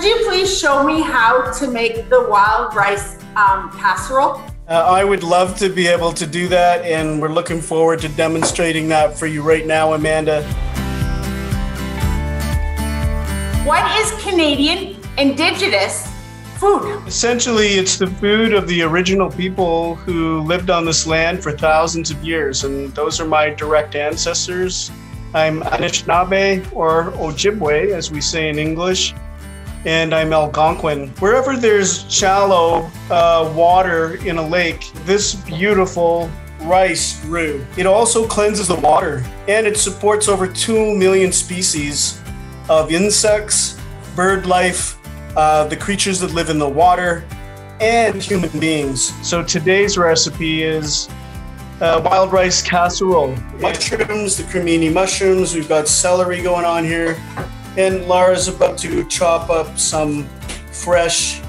could you please show me how to make the wild rice um, casserole? Uh, I would love to be able to do that, and we're looking forward to demonstrating that for you right now, Amanda. What is Canadian Indigenous food? Essentially, it's the food of the original people who lived on this land for thousands of years, and those are my direct ancestors. I'm Anishinaabe or Ojibwe, as we say in English and I'm Algonquin. Wherever there's shallow uh, water in a lake, this beautiful rice grew. It also cleanses the water and it supports over 2 million species of insects, bird life, uh, the creatures that live in the water, and human beings. So today's recipe is uh, wild rice casserole. Mushrooms, the cremini mushrooms. We've got celery going on here. And Lara's about to chop up some fresh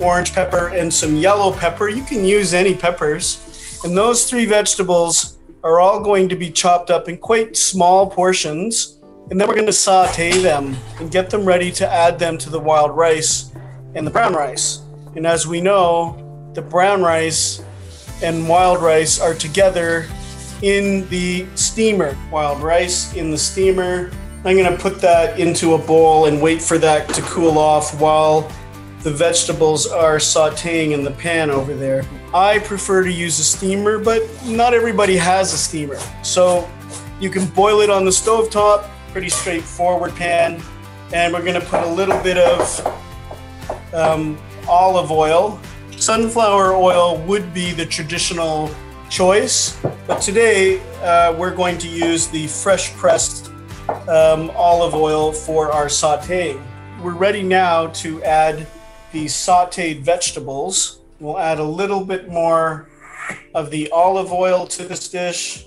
orange pepper and some yellow pepper. You can use any peppers. And those three vegetables are all going to be chopped up in quite small portions. And then we're going to saute them and get them ready to add them to the wild rice and the brown rice. And as we know, the brown rice and wild rice are together in the steamer. Wild rice in the steamer, I'm going to put that into a bowl and wait for that to cool off while the vegetables are sauteing in the pan over there. I prefer to use a steamer, but not everybody has a steamer. So you can boil it on the stove top, pretty straightforward pan. And we're going to put a little bit of um, olive oil. Sunflower oil would be the traditional choice, but today uh, we're going to use the fresh pressed um, olive oil for our sauteing. We're ready now to add the sauteed vegetables. We'll add a little bit more of the olive oil to this dish.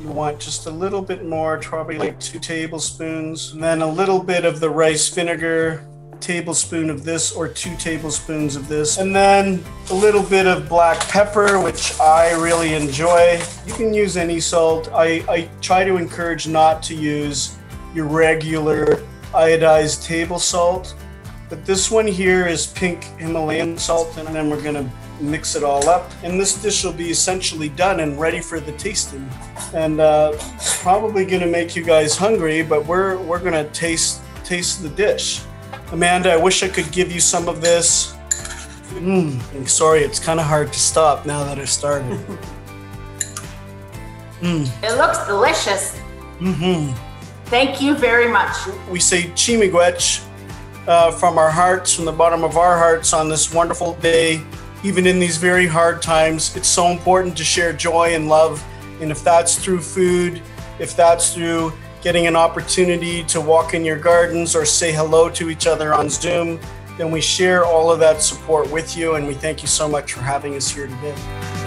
You want just a little bit more, probably like two tablespoons, and then a little bit of the rice vinegar tablespoon of this or two tablespoons of this. And then a little bit of black pepper, which I really enjoy. You can use any salt. I, I try to encourage not to use your regular iodized table salt. But this one here is pink Himalayan salt, and then we're gonna mix it all up. And this dish will be essentially done and ready for the tasting. And uh, it's probably gonna make you guys hungry, but we're we're gonna taste taste the dish. Amanda, I wish I could give you some of this. Mm, sorry, it's kind of hard to stop now that I started. mm. It looks delicious. Mm-hmm. Thank you very much. We say chi-miigwech uh, from our hearts, from the bottom of our hearts on this wonderful day. Even in these very hard times, it's so important to share joy and love. And if that's through food, if that's through getting an opportunity to walk in your gardens or say hello to each other on Zoom, then we share all of that support with you. And we thank you so much for having us here today.